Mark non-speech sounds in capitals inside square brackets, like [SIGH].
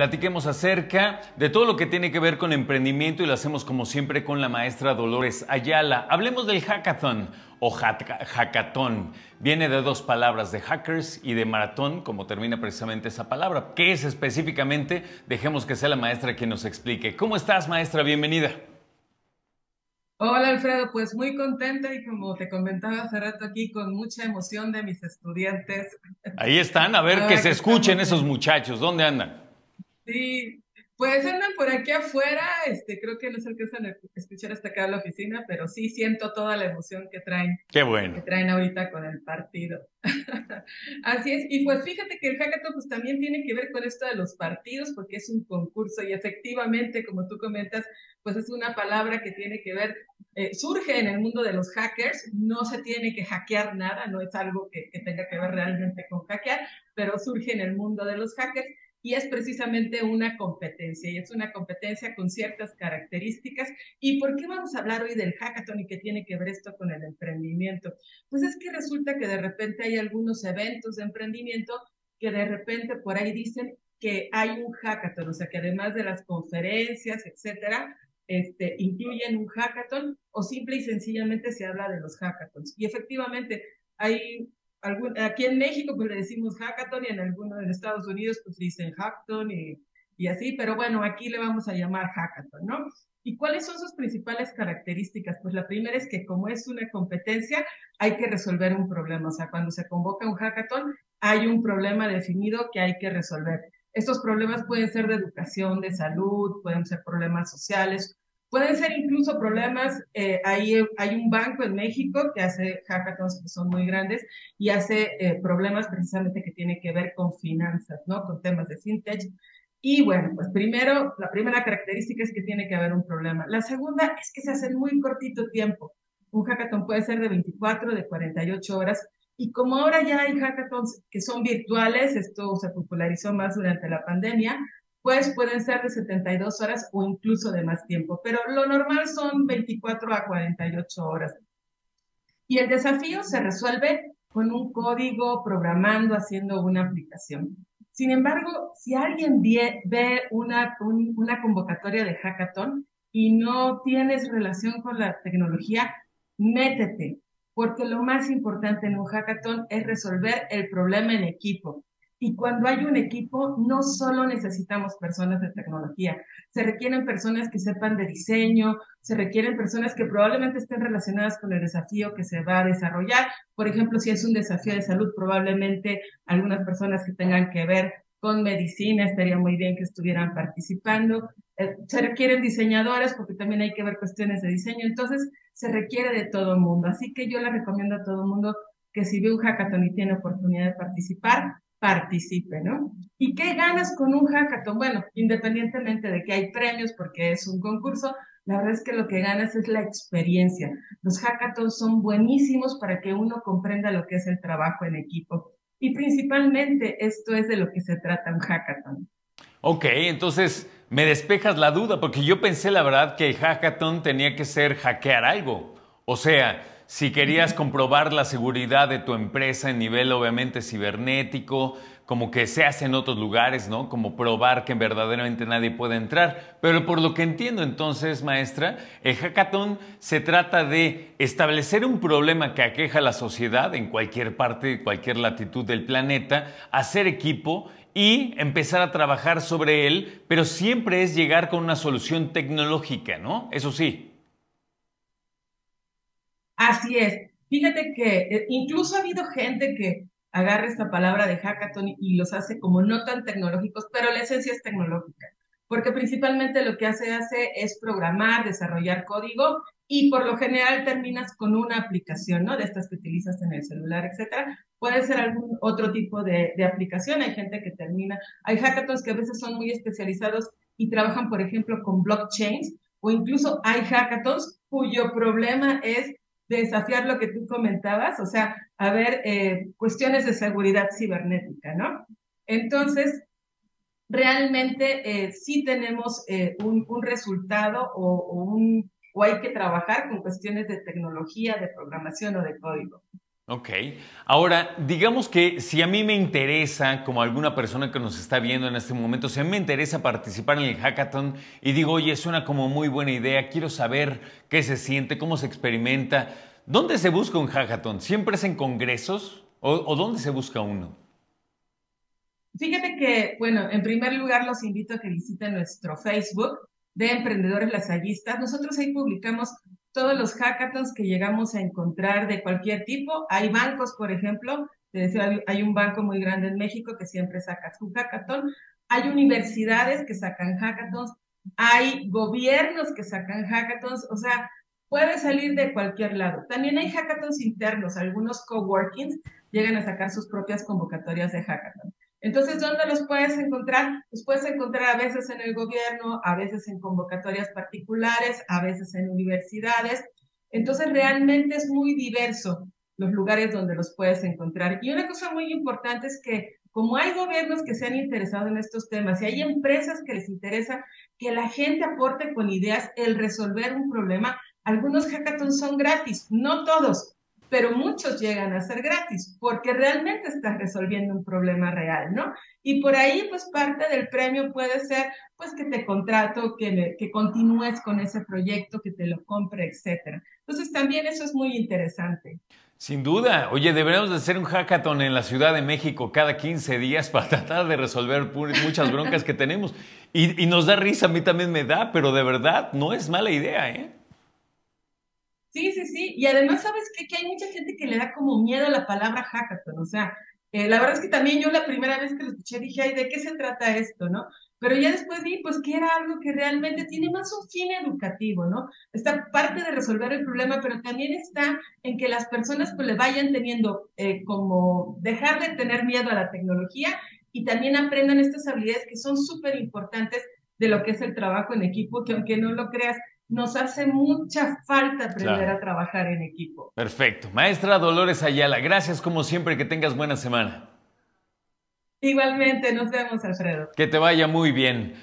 platiquemos acerca de todo lo que tiene que ver con emprendimiento y lo hacemos como siempre con la maestra Dolores Ayala. Hablemos del hackathon o hackathon. Viene de dos palabras, de hackers y de maratón, como termina precisamente esa palabra. ¿Qué es específicamente? Dejemos que sea la maestra quien nos explique. ¿Cómo estás, maestra? Bienvenida. Hola Alfredo, pues muy contenta y como te comentaba hace rato aquí, con mucha emoción de mis estudiantes. Ahí están, a ver [LAUGHS] que se escuchen esos muchachos, ¿dónde andan? Sí, pues andan por aquí afuera, este, creo que no se alcanzan a escuchar hasta acá en la oficina, pero sí siento toda la emoción que traen. Qué bueno. Que traen ahorita con el partido. [LAUGHS] Así es, y pues fíjate que el hackathon pues también tiene que ver con esto de los partidos, porque es un concurso y efectivamente, como tú comentas, pues es una palabra que tiene que ver, eh, surge en el mundo de los hackers, no se tiene que hackear nada, no es algo que, que tenga que ver realmente con hackear, pero surge en el mundo de los hackers y es precisamente una competencia y es una competencia con ciertas características. ¿Y por qué vamos a hablar hoy del hackathon y qué tiene que ver esto con el emprendimiento? Pues es que resulta que de repente hay algunos eventos de emprendimiento que de repente por ahí dicen que hay un hackathon, o sea que además de las conferencias, etcétera, este, incluyen un hackathon o simple y sencillamente se habla de los hackathons. Y efectivamente hay aquí en México pues le decimos hackathon y en algunos en Estados Unidos pues dicen hackathon y, y así, pero bueno, aquí le vamos a llamar hackathon, ¿no? ¿Y cuáles son sus principales características? Pues la primera es que como es una competencia, hay que resolver un problema. O sea, cuando se convoca un hackathon, hay un problema definido que hay que resolver. Estos problemas pueden ser de educación, de salud, pueden ser problemas sociales, Pueden ser incluso problemas, eh, hay, hay un banco en México que hace hackathons que son muy grandes y hace eh, problemas precisamente que tienen que ver con finanzas, ¿no? Con temas de fintech. Y bueno, pues primero, la primera característica es que tiene que haber un problema. La segunda es que se hace en muy cortito tiempo. Un hackathon puede ser de 24, de 48 horas. Y como ahora ya hay hackathons que son virtuales, esto se popularizó más durante la pandemia, pues pueden ser de 72 horas o incluso de más tiempo, pero lo normal son 24 a 48 horas. Y el desafío se resuelve con un código, programando, haciendo una aplicación. Sin embargo, si alguien ve una, una convocatoria de hackathon y no tienes relación con la tecnología, métete, porque lo más importante en un hackathon es resolver el problema en equipo. Y cuando hay un equipo, no solo necesitamos personas de tecnología, se requieren personas que sepan de diseño, se requieren personas que probablemente estén relacionadas con el desafío que se va a desarrollar. Por ejemplo, si es un desafío de salud, probablemente algunas personas que tengan que ver con medicina estaría muy bien que estuvieran participando. Eh, se requieren diseñadoras porque también hay que ver cuestiones de diseño. Entonces, se requiere de todo el mundo. Así que yo le recomiendo a todo el mundo que si ve un hackathon y tiene oportunidad de participar, participe, ¿no? ¿Y qué ganas con un hackathon? Bueno, independientemente de que hay premios porque es un concurso, la verdad es que lo que ganas es la experiencia. Los hackathons son buenísimos para que uno comprenda lo que es el trabajo en equipo. Y principalmente esto es de lo que se trata un hackathon. Ok, entonces me despejas la duda, porque yo pensé la verdad que el hackathon tenía que ser hackear algo. O sea, si querías comprobar la seguridad de tu empresa en nivel obviamente cibernético, como que se hace en otros lugares, ¿no? Como probar que verdaderamente nadie puede entrar. Pero por lo que entiendo entonces, maestra, el hackathon se trata de establecer un problema que aqueja a la sociedad en cualquier parte, cualquier latitud del planeta, hacer equipo y empezar a trabajar sobre él, pero siempre es llegar con una solución tecnológica, ¿no? Eso sí. Así es. Fíjate que eh, incluso ha habido gente que agarra esta palabra de hackathon y los hace como no tan tecnológicos, pero la esencia es tecnológica, porque principalmente lo que hace, es programar, desarrollar código y por lo general terminas con una aplicación, ¿no? De estas que utilizas en el celular, etcétera. Puede ser algún otro tipo de, de aplicación. Hay gente que termina, hay hackathons que a veces son muy especializados y trabajan, por ejemplo, con blockchains o incluso hay hackathons cuyo problema es desafiar lo que tú comentabas, o sea, a ver, eh, cuestiones de seguridad cibernética, ¿no? Entonces, realmente eh, sí tenemos eh, un, resultado o, un, o hay que trabajar con cuestiones de tecnología, de programación o de código. Ok. Ahora, digamos que si a mí me interesa, como alguna persona que nos está viendo en este momento, si a mí me interesa participar en el hackathon y digo, oye, suena como muy buena idea, quiero saber qué se siente, cómo se experimenta, ¿dónde se busca un hackathon? ¿Siempre es en congresos o, o dónde se busca uno? Fíjate que, bueno, en primer lugar los invito a que visiten nuestro Facebook de Emprendedores Lasallistas. Nosotros ahí publicamos todos los hackathons que llegamos a encontrar de cualquier tipo. Hay bancos, por ejemplo, hay un banco muy grande en México que siempre saca su hackathon. Hay universidades que sacan hackathons. Hay gobiernos que sacan hackathons. O sea, puede salir de cualquier lado. También hay hackathons internos. Algunos coworkings llegan a sacar sus propias convocatorias de hackathon. Entonces, ¿dónde los puedes encontrar? Los puedes encontrar a veces en el gobierno, a veces en convocatorias particulares, a veces en universidades. Entonces, realmente es muy diverso los lugares donde los puedes encontrar. Y una cosa muy importante es que como hay gobiernos que se han interesado en estos temas y hay empresas que les interesa que la gente aporte con ideas el resolver un problema, algunos hackathons son gratis, no todos, pero muchos llegan a ser gratis porque realmente estás resolviendo un problema real, ¿no? Y por ahí, pues parte del premio puede ser, pues que te contrato, que, que continúes con ese proyecto, que te lo compre, etcétera. Entonces también eso es muy interesante. Sin duda. Oye, deberíamos de hacer un hackathon en la Ciudad de México cada 15 días para tratar de resolver muchas broncas que tenemos. Y, y nos da risa, a mí también me da, pero de verdad no es mala idea, ¿eh? Sí, sí, sí. Y además, ¿sabes qué? Que hay mucha gente que le da como miedo a la palabra hackathon. O sea, eh, la verdad es que también yo la primera vez que lo escuché dije, ay, ¿de qué se trata esto, no? Pero ya después vi, pues, que era algo que realmente tiene más un fin educativo, ¿no? Está parte de resolver el problema, pero también está en que las personas pues le vayan teniendo eh, como dejar de tener miedo a la tecnología y también aprendan estas habilidades que son súper importantes de lo que es el trabajo en equipo, que aunque no lo creas, nos hace mucha falta aprender a trabajar en equipo. Perfecto. Maestra Dolores Ayala, gracias como siempre, que tengas buena semana. Igualmente, nos vemos, Alfredo. Que te vaya muy bien.